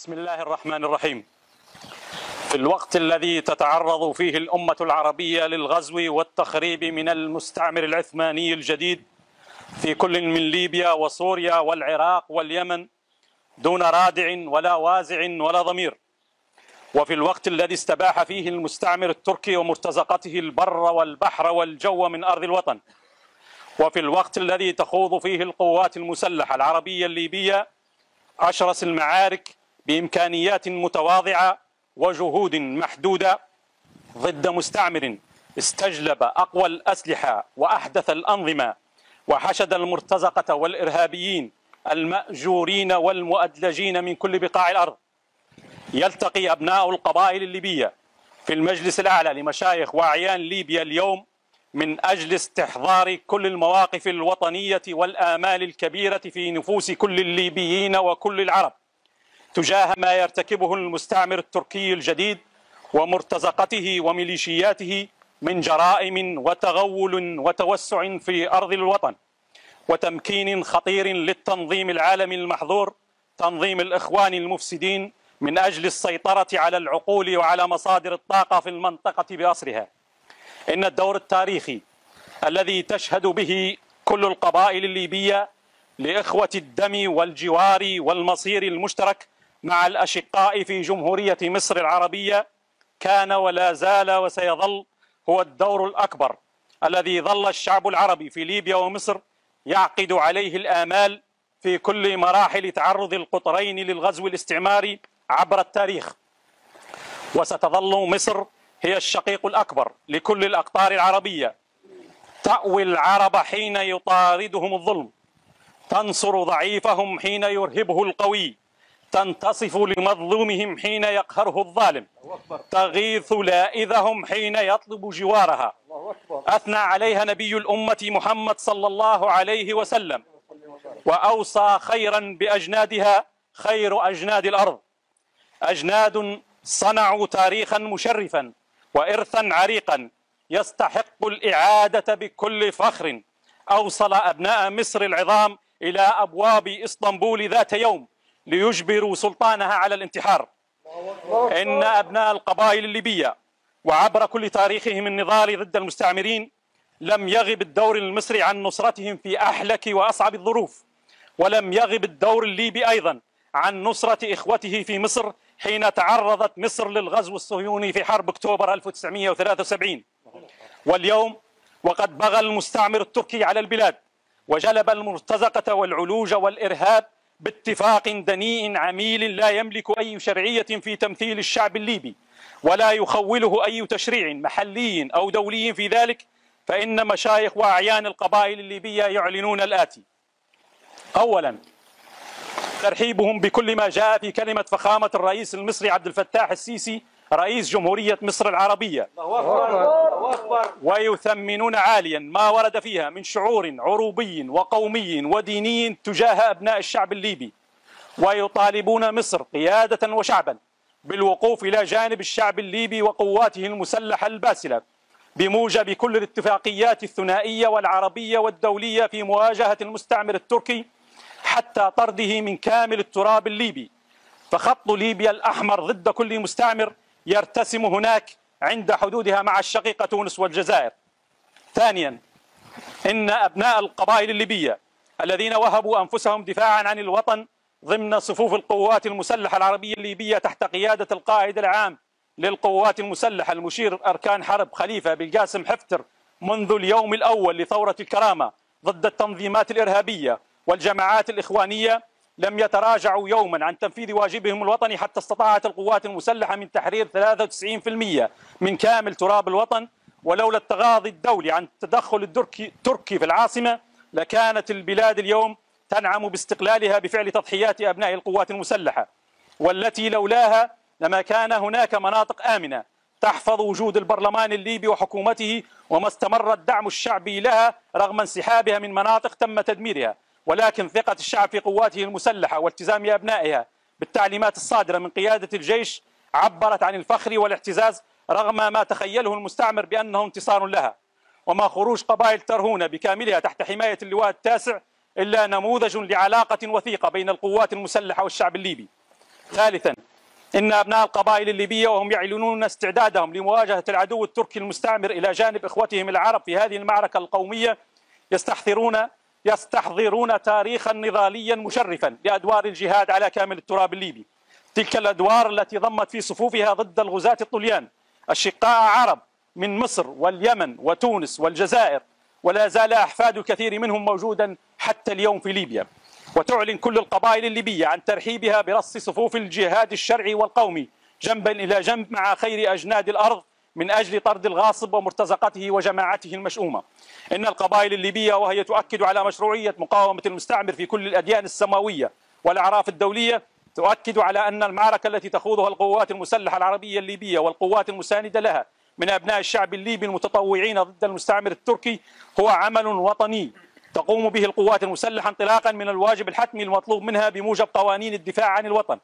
بسم الله الرحمن الرحيم. في الوقت الذي تتعرض فيه الأمة العربية للغزو والتخريب من المستعمر العثماني الجديد في كل من ليبيا وسوريا والعراق واليمن دون رادع ولا وازع ولا ضمير. وفي الوقت الذي استباح فيه المستعمر التركي ومرتزقته البر والبحر والجو من أرض الوطن. وفي الوقت الذي تخوض فيه القوات المسلحة العربية الليبية أشرس المعارك بإمكانيات متواضعة وجهود محدودة ضد مستعمر استجلب أقوى الأسلحة وأحدث الأنظمة وحشد المرتزقة والإرهابيين المأجورين والمؤدلجين من كل بقاع الأرض. يلتقي أبناء القبائل الليبية في المجلس الأعلى لمشايخ وأعيان ليبيا اليوم من أجل استحضار كل المواقف الوطنية والآمال الكبيرة في نفوس كل الليبيين وكل العرب. تجاه ما يرتكبه المستعمر التركي الجديد ومرتزقته وميليشياته من جرائم وتغول وتوسع في أرض الوطن وتمكين خطير للتنظيم العالمي المحظور تنظيم الإخوان المفسدين من أجل السيطرة على العقول وعلى مصادر الطاقة في المنطقة بأسرها إن الدور التاريخي الذي تشهد به كل القبائل الليبية لإخوة الدم والجوار والمصير المشترك مع الأشقاء في جمهورية مصر العربية كان ولا زال وسيظل هو الدور الأكبر الذي ظل الشعب العربي في ليبيا ومصر يعقد عليه الآمال في كل مراحل تعرض القطرين للغزو الاستعماري عبر التاريخ. وستظل مصر هي الشقيق الأكبر لكل الأقطار العربية. تأوي العرب حين يطاردهم الظلم. تنصر ضعيفهم حين يرهبه القوي. تنتصف لمظلومهم حين يقهره الظالم. تغيث لائذهم حين يطلب جوارها. أثنى عليها نبي الأمة محمد صلى الله عليه وسلم. وأوصى خيرا بأجنادها خير أجناد الأرض. أجناد صنعوا تاريخا مشرفا وإرثا عريقا يستحق الإعادة بكل فخر. أوصل أبناء مصر العظام إلى أبواب إسطنبول ذات يوم. ليجبروا سلطانها على الانتحار. إن أبناء القبائل الليبية وعبر كل تاريخهم النضال ضد المستعمرين لم يغب الدور المصري عن نصرتهم في أحلك وأصعب الظروف ولم يغب الدور الليبي أيضا عن نصرة إخوته في مصر حين تعرضت مصر للغزو الصهيوني في حرب أكتوبر 1973 واليوم وقد بغى المستعمر التركي على البلاد وجلب المرتزقة والعلوج والإرهاب باتفاق دنيء عميل لا يملك أي شرعية في تمثيل الشعب الليبي ولا يخوله أي تشريع محلي أو دولي في ذلك فإن مشايخ وأعيان القبائل الليبية يعلنون الآتي. أولا ترحيبهم بكل ما جاء في كلمة فخامة الرئيس المصري عبد الفتاح السيسي رئيس جمهورية مصر العربية. ويثمنون عاليا ما ورد فيها من شعور عروبي وقومي وديني تجاه أبناء الشعب الليبي. ويطالبون مصر قيادة وشعبا بالوقوف إلى جانب الشعب الليبي وقواته المسلحة الباسلة بموجب كل الاتفاقيات الثنائية والعربية والدولية في مواجهة المستعمر التركي حتى طرده من كامل التراب الليبي. فخط ليبيا الأحمر ضد كل مستعمر يرتسم هناك عند حدودها مع الشقيقة تونس والجزائر. ثانيا إن أبناء القبائل الليبية الذين وهبوا أنفسهم دفاعا عن الوطن ضمن صفوف القوات المسلحة العربية الليبية تحت قيادة القائد العام للقوات المسلحة المشير أركان حرب خليفة بالقاسم حفتر منذ اليوم الأول لثورة الكرامة ضد التنظيمات الإرهابية والجماعات الإخوانية لم يتراجعوا يوما عن تنفيذ واجبهم الوطني حتى استطاعت القوات المسلحة من تحرير 93% من كامل تراب الوطن. ولولا التغاضي الدولي عن التدخل التركي في العاصمة لكانت البلاد اليوم تنعم باستقلالها بفعل تضحيات أبناء القوات المسلحة. والتي لولاها لما كان هناك مناطق آمنة تحفظ وجود البرلمان الليبي وحكومته وما استمر الدعم الشعبي لها رغم انسحابها من مناطق تم تدميرها. ولكن ثقة الشعب في قواته المسلحة والتزام أبنائها بالتعليمات الصادرة من قيادة الجيش عبرت عن الفخر والاعتزاز رغم ما تخيله المستعمر بأنه انتصار لها. وما خروج قبائل ترهونة بكاملها تحت حماية اللواء التاسع إلا نموذج لعلاقة وثيقة بين القوات المسلحة والشعب الليبي. ثالثا إن أبناء القبائل الليبية وهم يعلنون استعدادهم لمواجهة العدو التركي المستعمر إلى جانب إخوتهم العرب في هذه المعركة القومية يستحضرون يستحضرون تاريخا نضاليا مشرفا لأدوار الجهاد على كامل التراب الليبي. تلك الأدوار التي ضمت في صفوفها ضد الغزاة الطليان الشقاء عرب من مصر واليمن وتونس والجزائر ولا زال أحفاد الكثير منهم موجودا حتى اليوم في ليبيا. وتعلن كل القبائل الليبية عن ترحيبها برص صفوف الجهاد الشرعي والقومي جنبا إلى جنب مع خير أجناد الأرض من أجل طرد الغاصب ومرتزقته وجماعته المشؤومة. إن القبائل الليبية وهي تؤكد على مشروعية مقاومة المستعمر في كل الأديان السماوية والأعراف الدولية تؤكد على أن المعركة التي تخوضها القوات المسلحة العربية الليبية والقوات المساندة لها من أبناء الشعب الليبي المتطوعين ضد المستعمر التركي هو عمل وطني تقوم به القوات المسلحة انطلاقا من الواجب الحتمي المطلوب منها بموجب قوانين الدفاع عن الوطن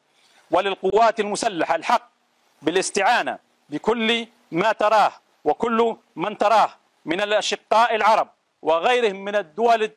وللقوات المسلحة الحق بالاستعانة بكل ما تراه وكل من تراه من الأشقاء العرب وغيرهم من الدول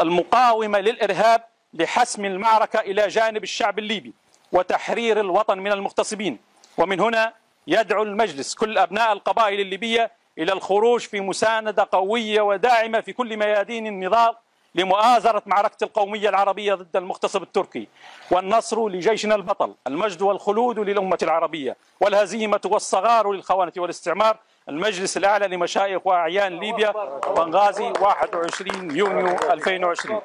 المقاومة للإرهاب لحسم المعركة إلى جانب الشعب الليبي وتحرير الوطن من المغتصبين. ومن هنا يدعو المجلس كل أبناء القبائل الليبية إلى الخروج في مساندة قوية وداعمة في كل ميادين النضال لمؤازرة معركة القومية العربية ضد المغتصب التركي والنصر لجيشنا البطل المجد والخلود للأمة العربية والهزيمة والصغار للخونة والاستعمار المجلس الأعلى لمشايخ وأعيان ليبيا بنغازي 21 يونيو 2020